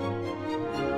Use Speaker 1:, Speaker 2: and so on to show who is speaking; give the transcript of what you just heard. Speaker 1: Música